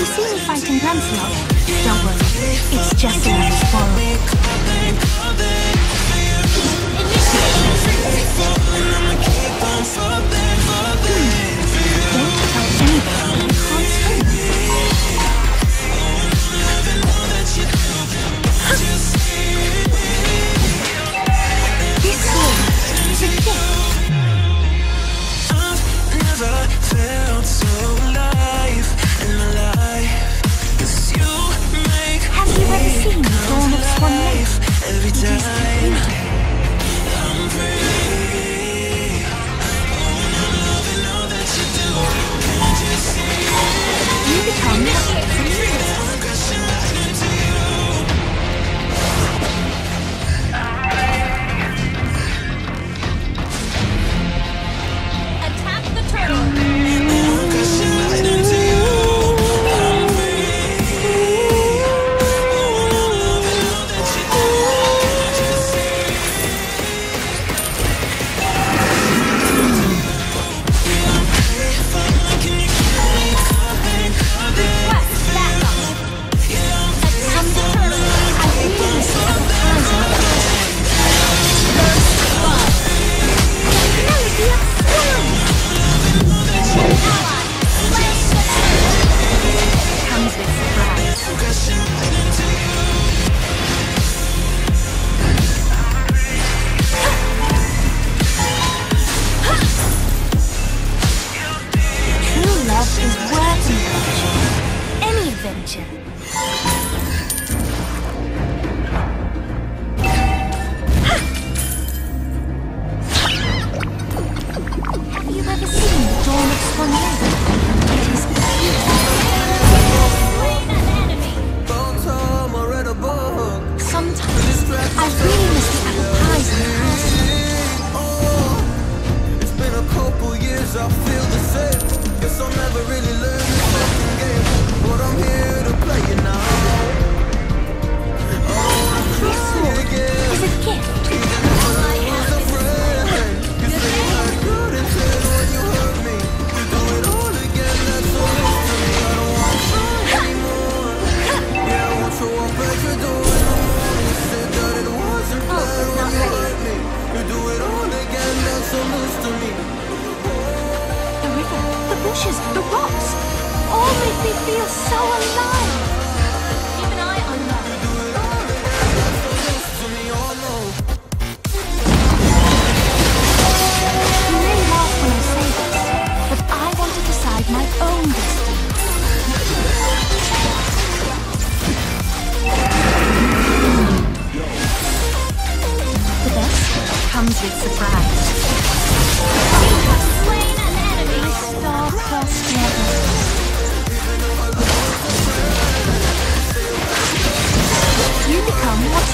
you see me fighting Lancelot? Don't worry, it's just a another spoil.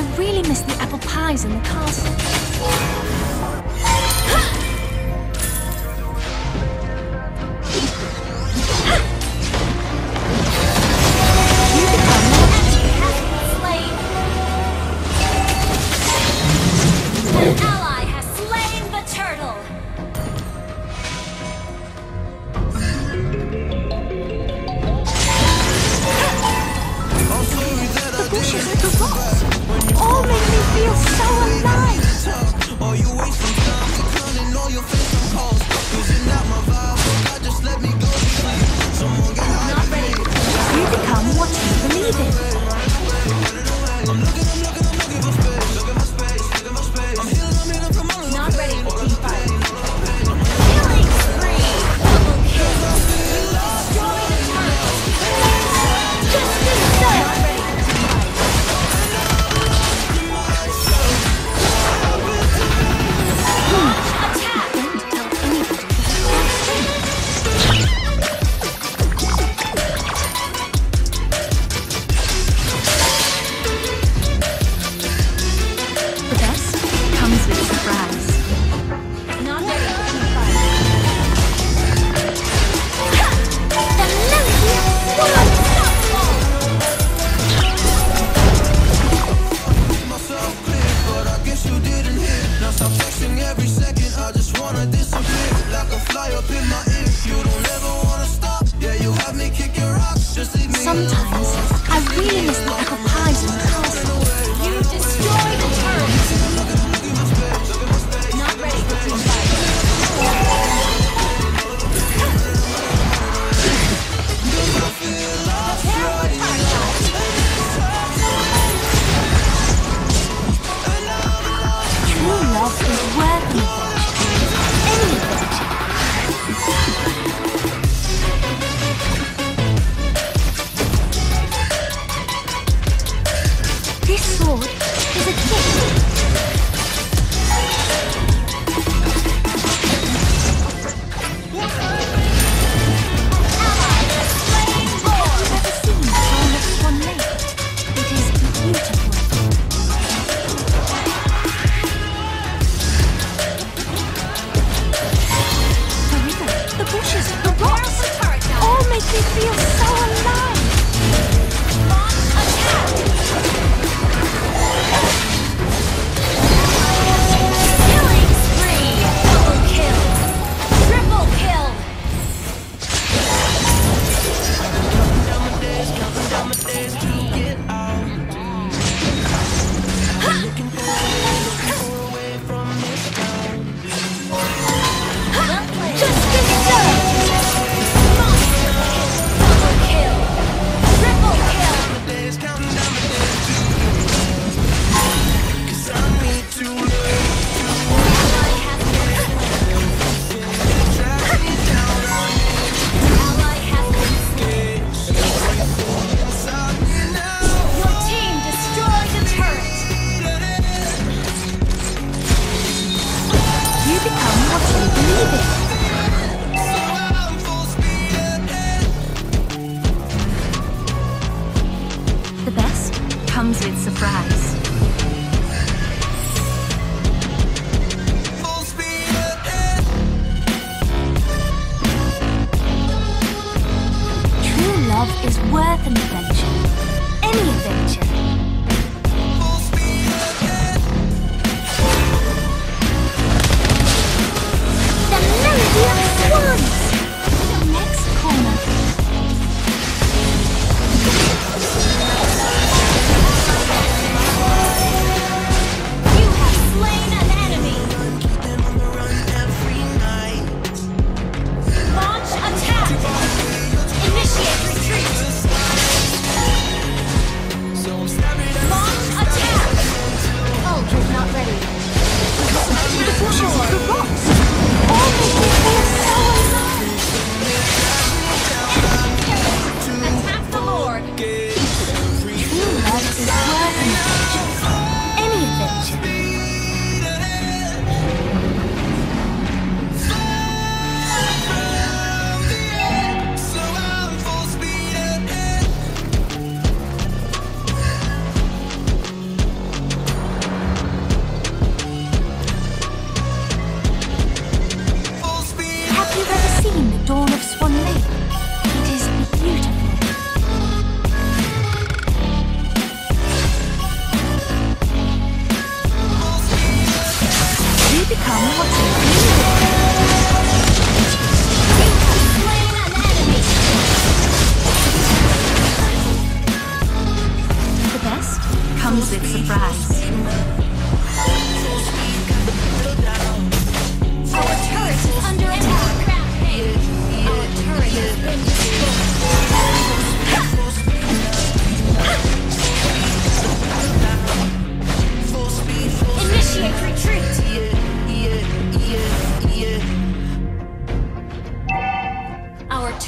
I really miss the apple pies in the castle. wanna disappear. Like a fly up in my ear. You don't ever wanna stop. Yeah, you have me kicking rocks. Just leave me Sometimes I really miss the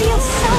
Feel so